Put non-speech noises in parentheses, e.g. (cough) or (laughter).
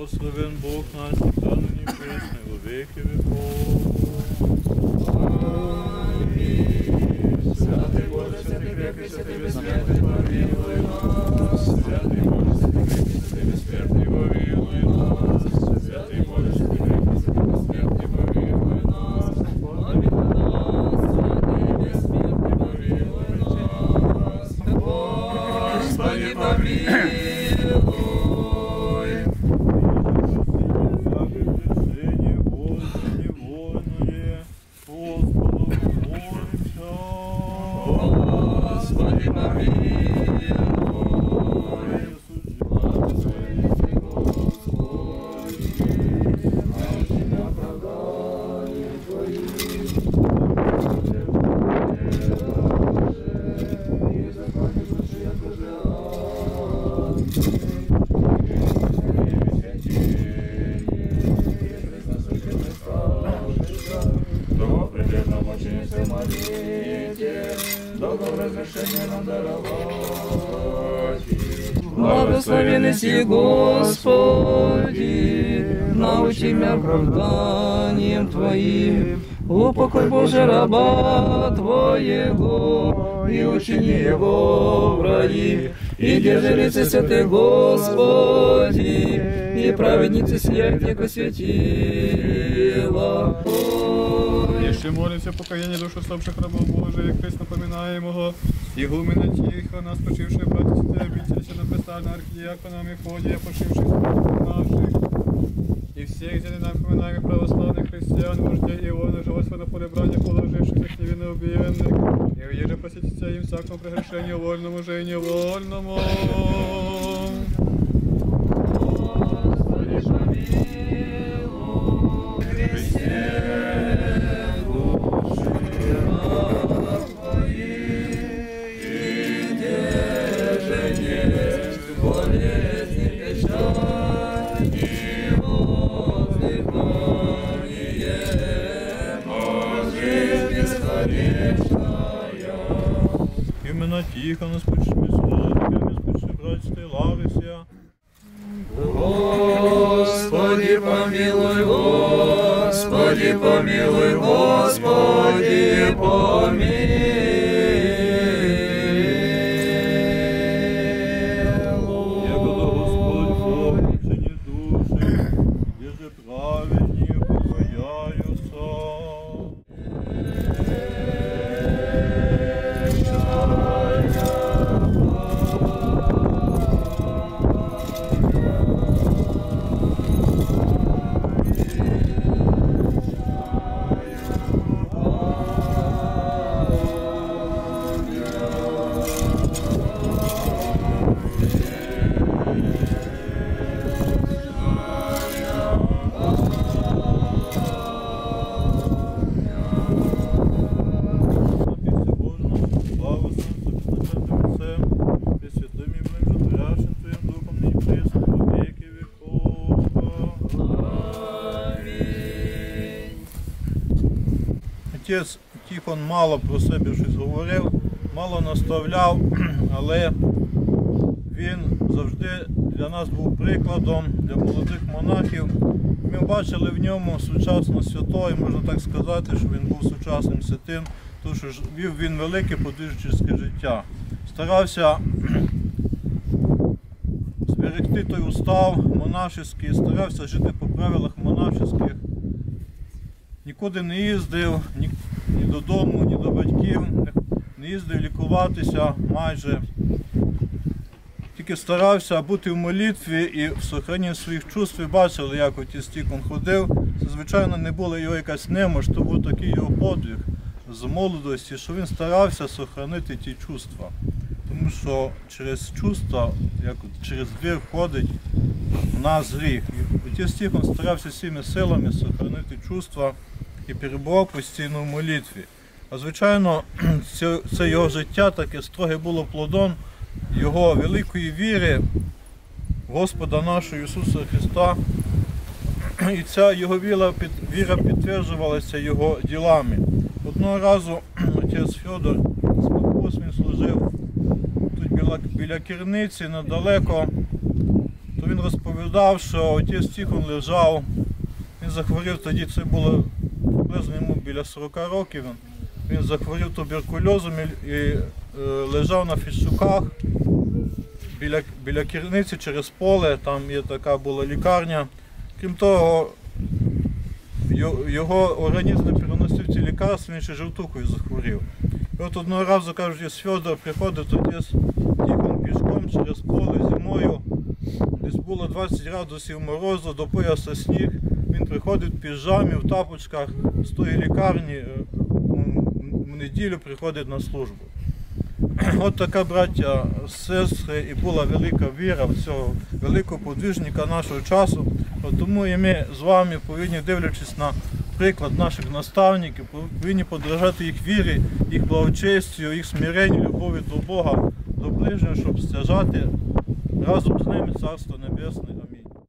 grotere Willenbroekhuis, die kan er niet meer, en we weken weer vol. Amen. Sfântul Iisus, Sfântul Iisus, Sfântul молите, добро разрешение нам даровать. Благословен си Господи, научи меня оправданием Твоим. Упокой Боже раба Твоего, и учини его в раи. И держи лице святый Господи, и праведницы след Яко светила. Ще молимся покаяння душ ослабших рабов Божих, як Христ напоминаємо, Ігумена тихо, нас почивши брати святе обітельця на пристальна і ходія, почивших наших. І всіх зяни нам поминаємо православних християн, вождя Іона, животства на поле брання, положивших їх невинно. І уїже посітиться їм всякому прегрешенню, вольному же і невольному. Дікона спочми славника, спочи братської лавися. Господи, помилуй, Господи, помилуй, Господи, помилуй. Отець Тихон мало про себе щось говорив, мало наставляв, (clears throat) але він завжди для нас був прикладом для молодих монахів. Ми бачили в ньому сучасного святого, і можна так сказати, що він був сучасним святим, тому що вів він велике подвижницьке життя. Старався (clears throat) зберегти той устав монашеський, старався жити по правилах монашеських. Нікуди не їздив ні, ні додому, ні до батьків, не- їздив лікуватися майже. Тільки старався бути в молитві і в сохраненні своїх чувств. Бачили, як отець Тікон ходив. Це, звичайно, не була його якась немощ, то був такий його подвиг з молодості, що він старався сохранити ті чувства. Тому що через чувства, як через двір ходить в нас гріх. І отець Тихон старався всіми силами сохранити чувства і перебував постійно в молитві. А звичайно, (clears throat) це, його життя таке строге було плодом його великої віри Господа нашого Ісуса Христа. (clears throat) І ця його віра, під- віра підтверджувалася його ділами. Одного разу (clears throat) отець Фьодор з Покосмін служив тут біля, біля керниці недалеко, то він розповідав, що отець Тихон лежав, він захворів тоді, це було приблизно йому біля 40 років. Він захворів туберкульозом і, е, лежав на Фіщуках біля, біля керниці через поле, там є така була лікарня. Крім того, його організм не переносив ці лікарства, він ще жовтухою захворів. І от одного разу, кажуть, Фьодор приходить отець Тихон пішком через поле зимою. Десь було 20 градусів морозу, до пояса сніг. Він приходить в піжамі, в тапочках з тої лікарні е, в- неділю приходить на службу. (clears throat) От така, браття, сестри, і була велика віра в цього великого подвижника нашого часу. От тому і ми з вами повинні, дивлячись на приклад наших наставників, повинні подражати їх вірі, їх благочестю, їх смиренню, любові до Бога, до ближнього, щоб стяжати разом з ними Царство Небесне.